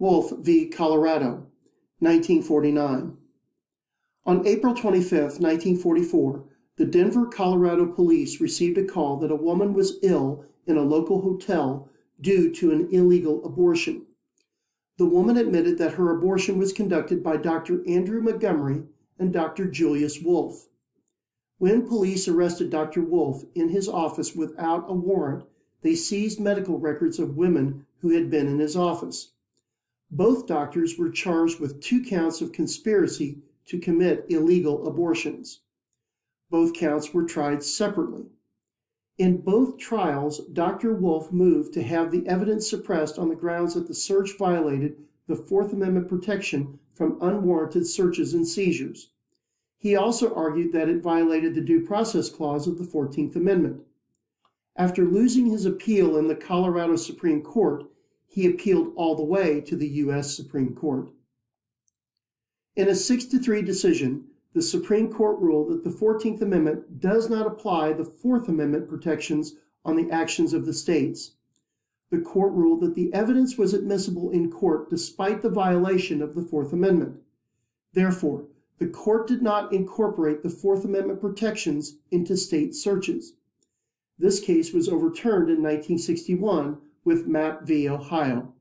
Wolf v. Colorado, 1949. On April 25, 1944, the Denver, Colorado police received a call that a woman was ill in a local hotel due to an illegal abortion. The woman admitted that her abortion was conducted by Dr. Andrew Montgomery and Dr. Julius Wolf. When police arrested Dr. Wolf in his office without a warrant, they seized medical records of women who had been in his office. Both doctors were charged with two counts of conspiracy to commit illegal abortions. Both counts were tried separately. In both trials, Dr. Wolf moved to have the evidence suppressed on the grounds that the search violated the Fourth Amendment protection from unwarranted searches and seizures. He also argued that it violated the Due Process Clause of the 14th Amendment. After losing his appeal in the Colorado Supreme Court, he appealed all the way to the U.S. Supreme Court. In a 6 to 3 decision, the Supreme Court ruled that the 14th Amendment does not apply the Fourth Amendment protections on the actions of the states. The court ruled that the evidence was admissible in court despite the violation of the Fourth Amendment. Therefore, the court did not incorporate the Fourth Amendment protections into state searches. This case was overturned in 1961 with Mapp v. Ohio.